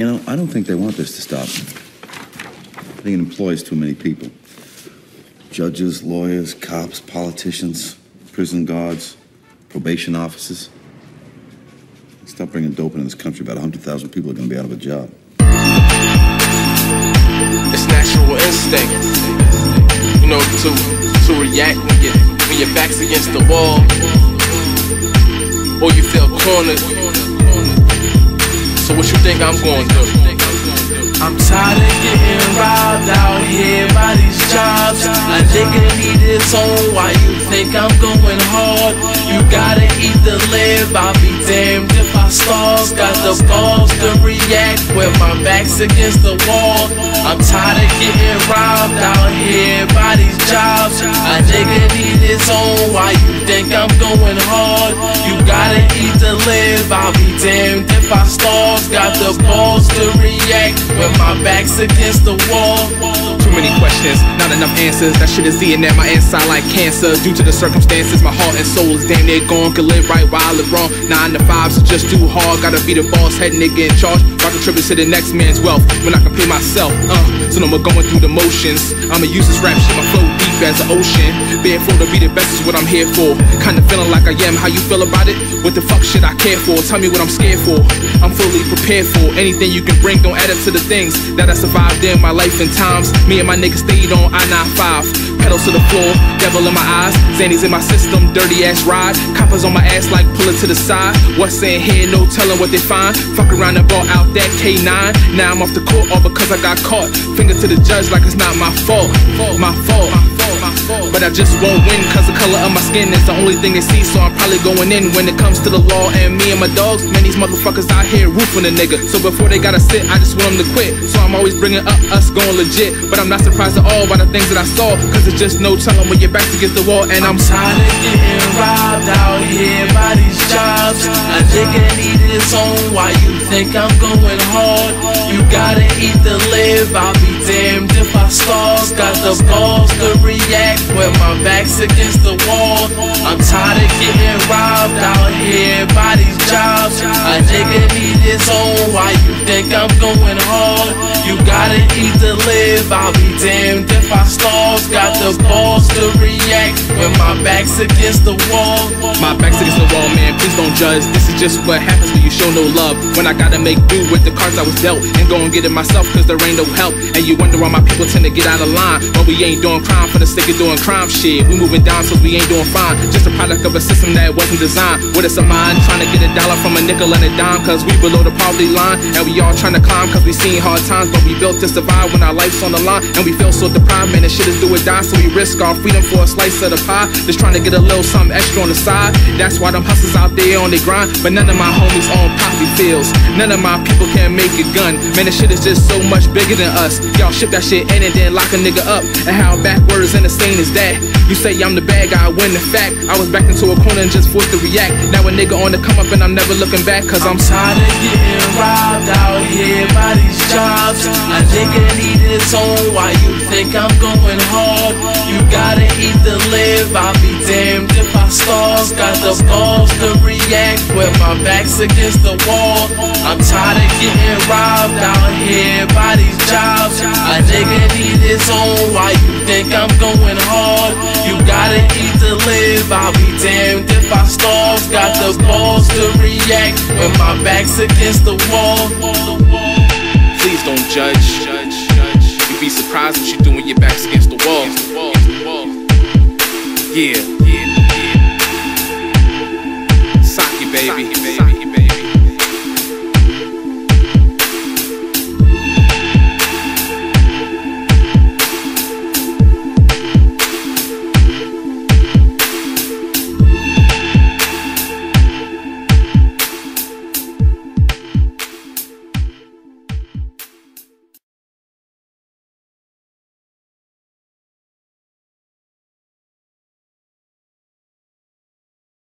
You know, I don't think they want this to stop. I think it employs too many people judges, lawyers, cops, politicians, prison guards, probation officers. Stop bringing dope into this country, about 100,000 people are going to be out of a job. It's natural instinct, you know, to to react when you when your back's against the wall, or you feel cornered. What you think I'm do? I'm tired of getting robbed out here by these jobs. A nigga need his own. Why you think I'm going hard? You gotta eat to live. I'll be damned if I starve. Got the balls to react when my back's against the wall. I'm tired of getting robbed out here by these jobs. A nigga need his own. Why you think I'm going hard? You gotta eat to live. I'll be damned I starve. Got the balls to react when my back's against the wall. Too many questions, not enough answers. That shit is eating at my inside like cancer. Due to the circumstances, my heart and soul is damn near gone. Could live right while I live wrong. Nine to fives is just too hard. Gotta be the boss, head nigga in charge. Rock contribute to the next man's wealth when I can pay myself. Uh, so no more going through the motions. I'ma use this rap shit, my flow deep as the ocean. Full to be the best is what I'm here for. Kinda feeling like I am. How you feel about it? What the fuck shit I care for? Tell me what I'm scared for. I'm fully prepared for anything you can bring. Don't add up to the things that I survived in my life and times. Me and my niggas stayed on I 95. Pedals to the floor, devil in my eyes. Zanny's in my system, dirty ass ride. Coppers on my ass like pull it to the side. What's in here? No telling what they find. Fuck around and bought out that K9. Now I'm off the court all because I got caught. Finger to the judge like it's not my fault. My fault. My fault. But I just won't win cause the color of my skin is the only thing they see. So I'm probably going in when it comes to the law and me and my dogs. Man, these motherfuckers out here roofing a nigga. So before they gotta sit, I just want them to quit. So I'm always bringing up us going legit. But I'm not surprised at all by the things that I saw. Cause it's just no telling when your back's against the wall. And I'm tired of getting robbed out here by these jobs. A nigga need his own. Why you think I'm going hard? You gotta eat to live. I'll be damned if I starve. Got the balls to react when my back's against the wall. I'm tired of getting robbed out here by these jobs. A nigga need his own. Why you think I'm going hard? You gotta eat to live. I'll be damned if I starve. Got the balls to react when my back's against the wall. My back's against the wall, man. Please don't judge. This is just what happens when you show no love. When I gotta make do with the cards I was dealt and go and get it myself, cause there ain't no help. And you wonder why my people tend to get out of line. But we ain't doing crime for the sake of doing crime shit. We moving down so we ain't doing fine. Just a product of a system that wasn't designed. With us a mind, trying to get a dollar from a nickel and a dime, cause we below the poverty line. And we all trying to climb, cause we seen hard times, but we built to survive when our life's on the line. And we feel so deprived, man, the shit is do or die, so we risk our freedom for a slice of the pie. Just trying to get a little something extra on the side. That's why them hustlers out there on their grind. But none of my homies own poppy fields. None of my people can make a gun. Man, this shit is just so much bigger than us. Y'all ship that shit in and then lock a nigga up. And how backwards and insane is that? You say I'm the bad guy, when the fact I was backed into a corner and just forced to react. Now a nigga on the come up and I'm never looking back, cause I'm tired of getting robbed out jobs. A nigga need his own. Why you think I'm going hard? You gotta eat to live. I'll be damned if I starve. Got the balls to react when my back's against the wall. I'm tired of getting robbed out here by these jobs. A nigga need his own. Why you think I'm going hard? You gotta eat to live. I'll be damned if I starve. Got the balls to react when my back's against the wall. Please don't judge. You'd be surprised what you do when your back's against the wall. Yeah.